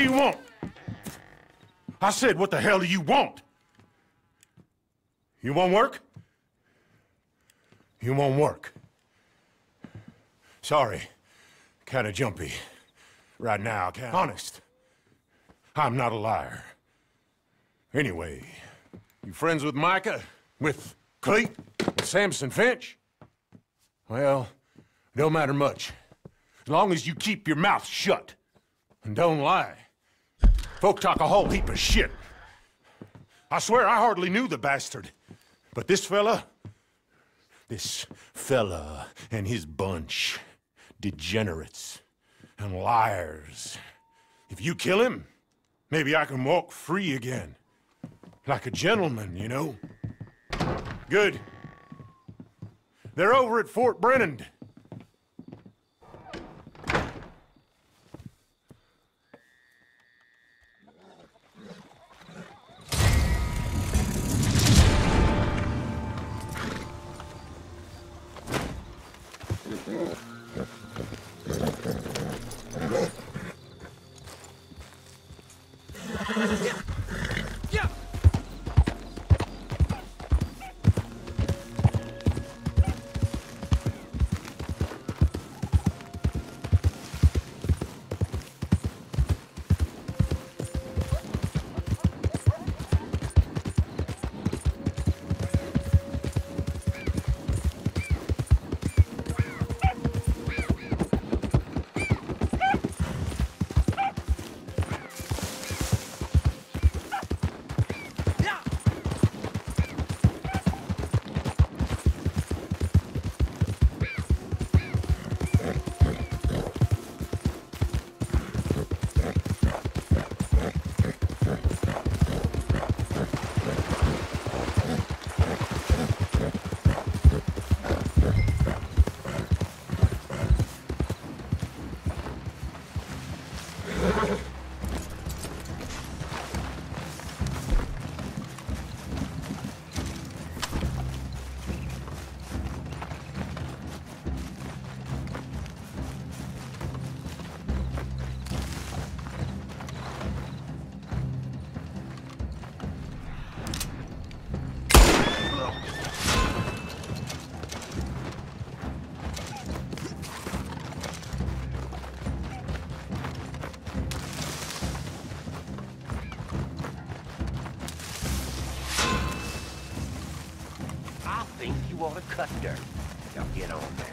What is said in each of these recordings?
do you want? I said, what the hell do you want? You want work? You won't work? Sorry, kinda jumpy. Right now, kinda honest. I'm not a liar. Anyway, you friends with Micah? With Cleet? With Samson Finch? Well, don't matter much. As long as you keep your mouth shut. And don't lie. Folk talk a whole heap of shit. I swear I hardly knew the bastard. But this fella... This fella and his bunch. Degenerates. And liars. If you kill him, maybe I can walk free again. Like a gentleman, you know? Good. They're over at Fort Brennand. I ought to cut. Now get on now.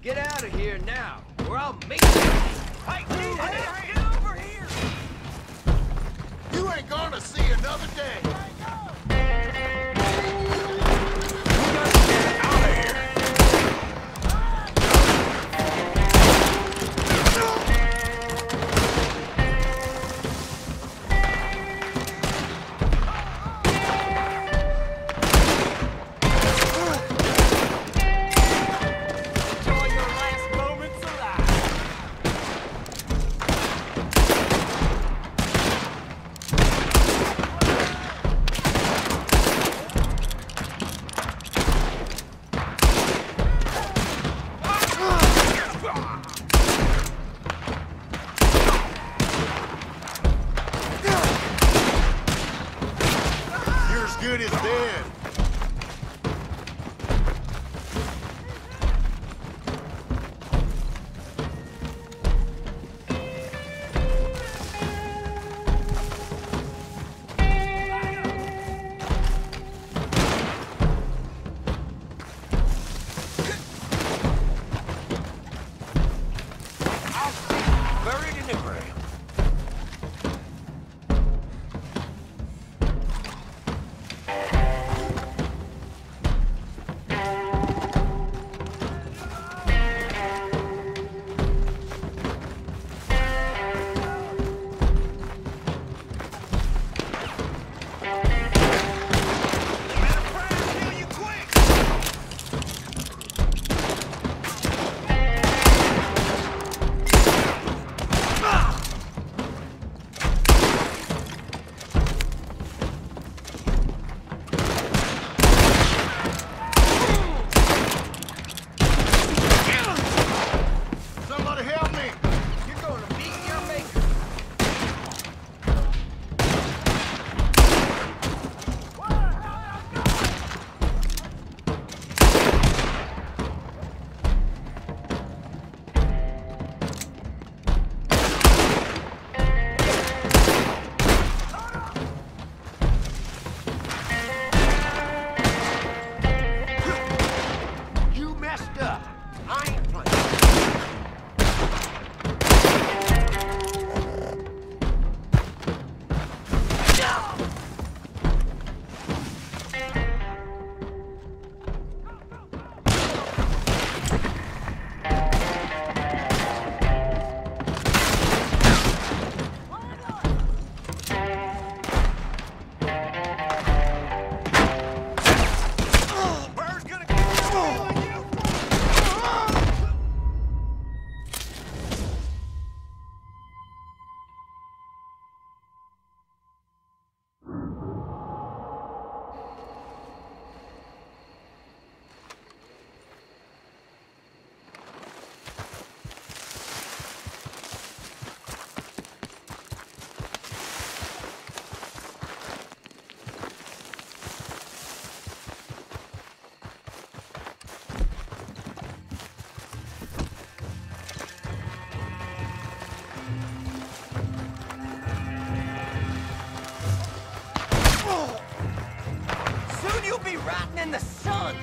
Get out of here now, or I'll make you. Hey, hey, get over here! You ain't gonna see another day. i'll be rotting in the sun!